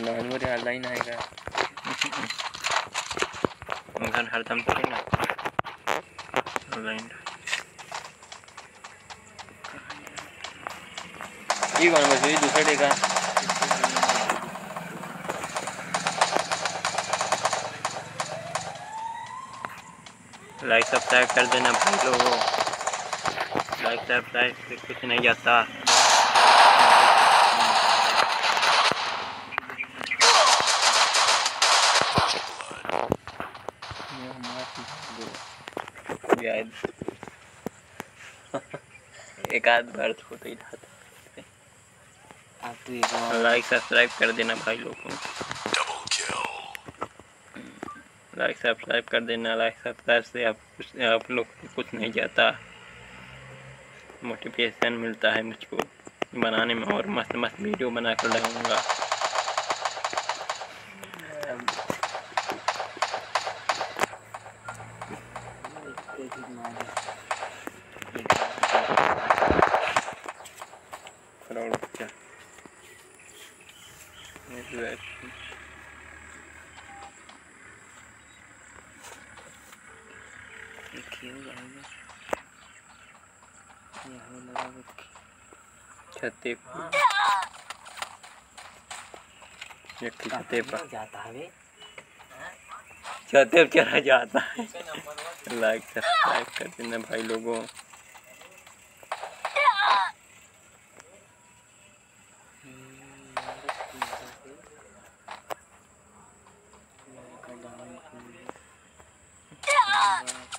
आएगा हरदम तो ना ये कौन बस ये दूसरा लाइक सब्सक्राइब कर देना भाई लोगों लाइक सब्सक्राइब कुछ नहीं जाता एक आध बार तो होता ही रहता तो एक लाइक सब्सक्राइब कर देना भाई लोगों लाइक सब्सक्राइब कर देना। लाइक सब्सक्राइब से आप कुछ आप लोग को कुछ नहीं जाता। मोटिवेशन मिलता है मुझको। बनाने में और मस्त मस्त वीडियो बना कर देखिए यहाँ लगा रखी छते पर जाता है बे। छते पर चढ़ा जाता है। लाइक सब्सक्राइब कर देना भाई लोगों। बस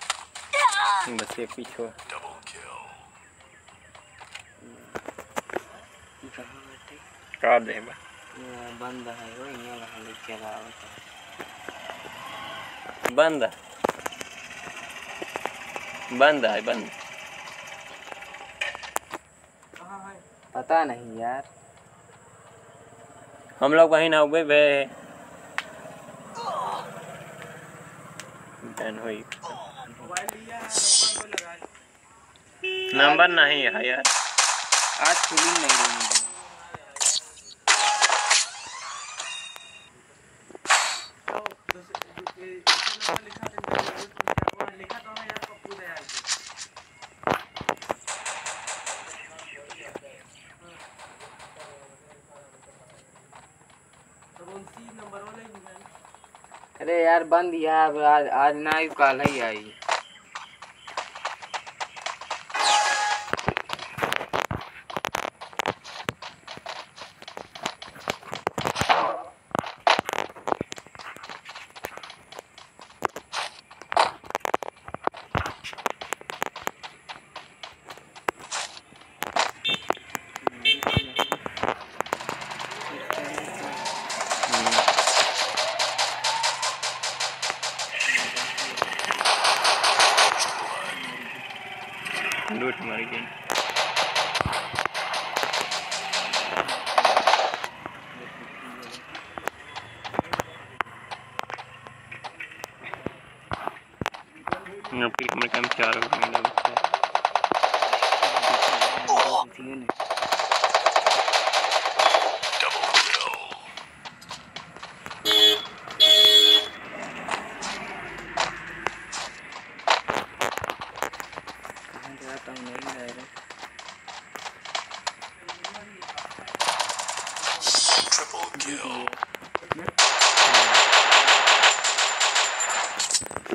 ये पीछे। कहाँ दे बंद है वो यहाँ वहाँ ले चला होता है बंद बंद है बंद। पता नहीं यार। हम लोग वहीं ना हुए वे। बैन हुई नंबर नहीं है यार। आज खुली नहीं रही मुझे अरे यार बंद यार आज आज ना कल ही आई। लूट मर गई आपके कमरे का हम चार हो गए हैं बच्चे थी ने कहाँ जाता हूँ नहीं जा रहा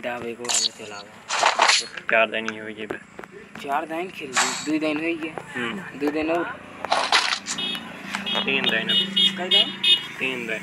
डाबे को हम चलावा चार दिन ही हो गए बस चार दिन खेल दो दिन हो। गए हम्म, दो दिन और। तीन दिन। कई दिन तीन दिन।